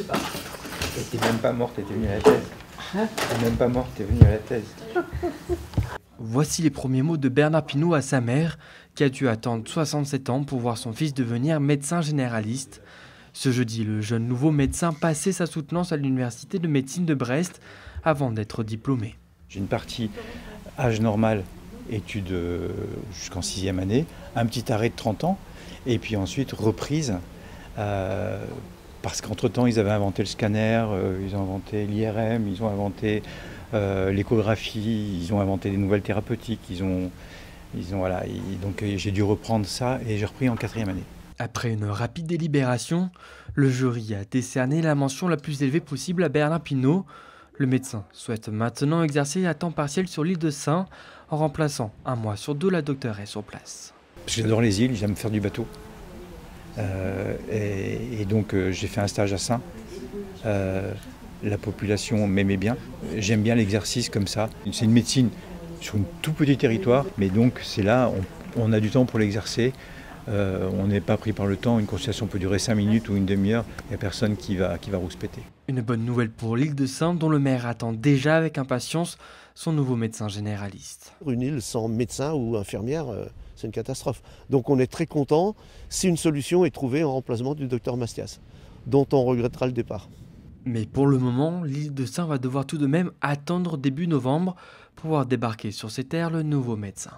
sais pas. Et t'es même pas mort, t'étais venu à la thèse. Hein T'es même pas mort, t'es venu à la thèse. Voici les premiers mots de Bernard Pinault à sa mère, qui a dû attendre 67 ans pour voir son fils devenir médecin généraliste. Ce jeudi, le jeune nouveau médecin passait sa soutenance à l'université de médecine de Brest avant d'être diplômé. J'ai une partie âge normal, études euh, jusqu'en sixième année, un petit arrêt de 30 ans, et puis ensuite reprise, euh, parce qu'entre-temps ils avaient inventé le scanner, euh, ils ont inventé l'IRM, ils ont inventé euh, l'échographie, ils ont inventé des nouvelles thérapeutiques, ils ont, ils ont voilà, donc euh, j'ai dû reprendre ça et j'ai repris en quatrième année. Après une rapide délibération, le jury a décerné la mention la plus élevée possible à Bernard Pinault. Le médecin souhaite maintenant exercer à temps partiel sur l'île de Saint en remplaçant un mois sur deux la doctoresse sur place. J'adore les îles, j'aime faire du bateau. Euh, et donc euh, j'ai fait un stage à Saint. Euh, la population m'aimait bien. J'aime bien l'exercice comme ça. C'est une médecine sur un tout petit territoire, mais donc c'est là, on, on a du temps pour l'exercer. Euh, on n'est pas pris par le temps. Une consultation peut durer 5 minutes ou une demi-heure. Il n'y a personne qui va, qui va rouspéter. Une bonne nouvelle pour l'île de Saint dont le maire attend déjà avec impatience son nouveau médecin généraliste. Une île sans médecin ou infirmière, euh, c'est une catastrophe. Donc on est très content si une solution est trouvée en remplacement du docteur Mastias, dont on regrettera le départ. Mais pour le moment, l'île de Saint va devoir tout de même attendre début novembre pour voir débarquer sur ses terres le nouveau médecin.